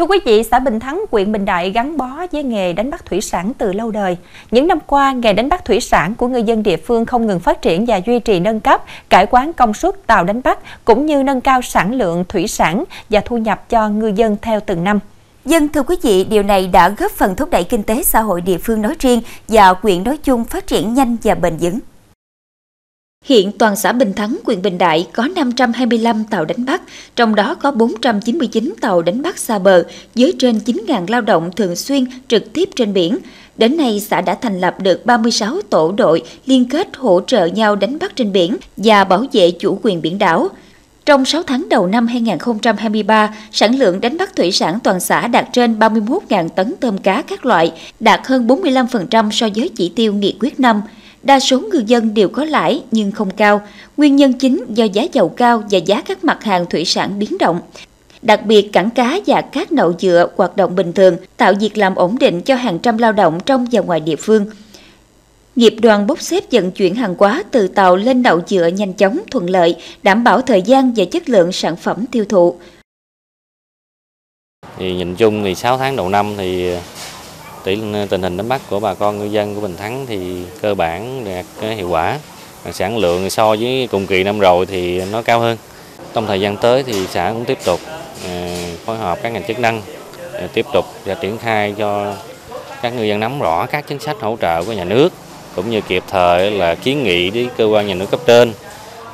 Thưa quý vị, xã Bình Thắng, huyện Bình Đại gắn bó với nghề đánh bắt thủy sản từ lâu đời. Những năm qua, nghề đánh bắt thủy sản của người dân địa phương không ngừng phát triển và duy trì nâng cấp, cải quán công suất tàu đánh bắt cũng như nâng cao sản lượng thủy sản và thu nhập cho ngư dân theo từng năm. Dân thưa quý vị, điều này đã góp phần thúc đẩy kinh tế xã hội địa phương nói riêng và huyện nói chung phát triển nhanh và bền vững. Hiện toàn xã Bình Thắng, huyện Bình Đại có 525 tàu đánh bắt, trong đó có 499 tàu đánh bắt xa bờ với trên 9.000 lao động thường xuyên trực tiếp trên biển. Đến nay, xã đã thành lập được 36 tổ đội liên kết hỗ trợ nhau đánh bắt trên biển và bảo vệ chủ quyền biển đảo. Trong 6 tháng đầu năm 2023, sản lượng đánh bắt thủy sản toàn xã đạt trên 31.000 tấn tôm cá các loại, đạt hơn 45% so với chỉ tiêu nghị quyết năm. Đa số ngư dân đều có lãi nhưng không cao. Nguyên nhân chính do giá dầu cao và giá các mặt hàng thủy sản biến động. Đặc biệt cảng cá và các nậu dựa hoạt động bình thường, tạo việc làm ổn định cho hàng trăm lao động trong và ngoài địa phương. Nghiệp đoàn bốc xếp vận chuyển hàng hóa từ tàu lên đậu dựa nhanh chóng, thuận lợi, đảm bảo thời gian và chất lượng sản phẩm tiêu thụ. Thì nhìn chung thì 6 tháng đầu năm thì tình hình đánh bắt của bà con ngư dân của Bình Thắng thì cơ bản đạt hiệu quả sản lượng so với cùng kỳ năm rồi thì nó cao hơn trong thời gian tới thì xã cũng tiếp tục à, phối hợp các ngành chức năng à, tiếp tục và triển khai cho các ngư dân nắm rõ các chính sách hỗ trợ của nhà nước, cũng như kịp thời là kiến nghị với cơ quan nhà nước cấp trên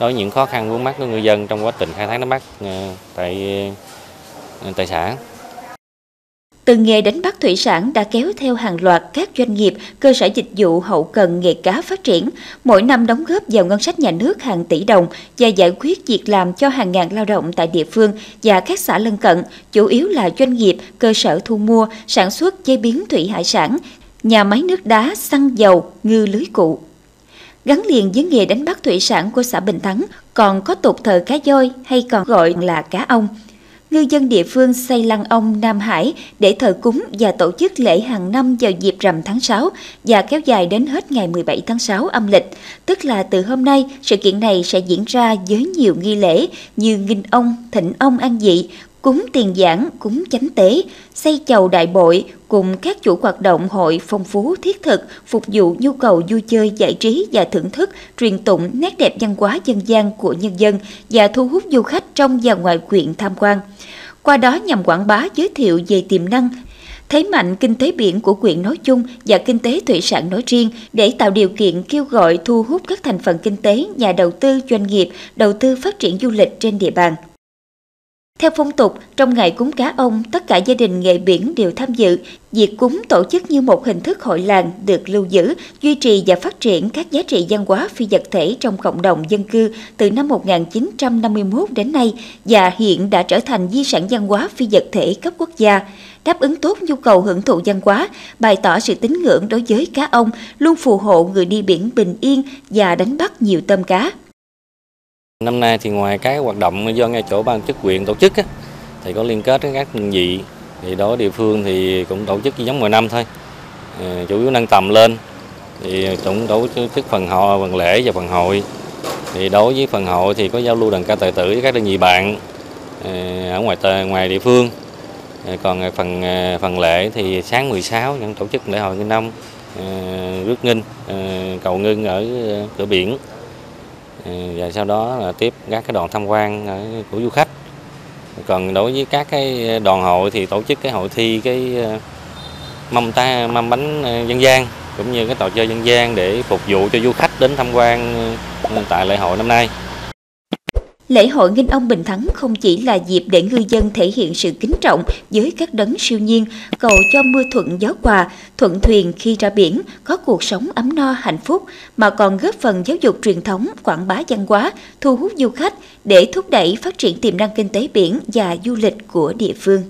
đối với những khó khăn vướng mắt của ngư dân trong quá trình khai thác đánh bắt à, tại tại xã. Từng nghề đánh bắt thủy sản đã kéo theo hàng loạt các doanh nghiệp, cơ sở dịch vụ hậu cần nghề cá phát triển, mỗi năm đóng góp vào ngân sách nhà nước hàng tỷ đồng và giải quyết việc làm cho hàng ngàn lao động tại địa phương và các xã lân cận, chủ yếu là doanh nghiệp, cơ sở thu mua, sản xuất chế biến thủy hải sản, nhà máy nước đá, xăng dầu, ngư lưới cụ. Gắn liền với nghề đánh bắt thủy sản của xã Bình Thắng còn có tục thờ cá voi hay còn gọi là cá ông – ngư dân địa phương xây lăng ông Nam Hải để thờ cúng và tổ chức lễ hàng năm vào dịp rằm tháng 6 và kéo dài đến hết ngày 17 tháng 6 âm lịch. Tức là từ hôm nay, sự kiện này sẽ diễn ra với nhiều nghi lễ như nghinh ông, thịnh ông an dị, cúng tiền giảng, cúng chánh tế, xây chầu đại bội cùng các chủ hoạt động hội phong phú thiết thực phục vụ nhu cầu vui chơi giải trí và thưởng thức, truyền tụng nét đẹp văn hóa dân gian của nhân dân và thu hút du khách trong và ngoài quyện tham quan. Qua đó nhằm quảng bá giới thiệu về tiềm năng, thế mạnh kinh tế biển của quyện nói chung và kinh tế thủy sản nói riêng để tạo điều kiện kêu gọi thu hút các thành phần kinh tế, nhà đầu tư, doanh nghiệp đầu tư phát triển du lịch trên địa bàn. Theo phong tục, trong ngày cúng cá ông, tất cả gia đình nghề biển đều tham dự. Việc cúng tổ chức như một hình thức hội làng được lưu giữ, duy trì và phát triển các giá trị văn hóa phi vật thể trong cộng đồng dân cư từ năm 1951 đến nay và hiện đã trở thành di sản văn hóa phi vật thể cấp quốc gia. Đáp ứng tốt nhu cầu hưởng thụ văn hóa, bày tỏ sự tín ngưỡng đối với cá ông, luôn phù hộ người đi biển bình yên và đánh bắt nhiều tôm cá. Năm nay thì ngoài các hoạt động do ngay chỗ ban chức quyện tổ chức á, thì có liên kết với các đơn vị. Thì đó địa phương thì cũng tổ chức giống mọi năm thôi. À, chủ yếu nâng tầm lên. Thì cũng tổ chức phần họ phần lễ và phần hội. Thì đối với phần hội thì có giao lưu đàn ca tài tử với các đơn vị bạn à, ở ngoài tờ, ngoài địa phương. À, còn phần phần lễ thì sáng 16 những tổ chức lễ hội nghinh nông rước nghinh cầu ngưng ở cửa biển. Ừ, và sau đó là tiếp các cái đoàn tham quan của du khách. Còn đối với các cái ờ, đoàn hội thì tổ chức cái hội thi cái ờ, mâm ta, mâm bánh ờ, dân gian, cũng như cái trò chơi dân gian để phục vụ cho du khách đến tham quan tại lễ hội năm nay. Lễ hội Nghinh Ông Bình Thắng không chỉ là dịp để ngư dân thể hiện sự kính trọng với các đấng siêu nhiên, cầu cho mưa thuận gió hòa, thuận thuyền khi ra biển, có cuộc sống ấm no hạnh phúc, mà còn góp phần giáo dục truyền thống, quảng bá văn hóa, thu hút du khách để thúc đẩy phát triển tiềm năng kinh tế biển và du lịch của địa phương.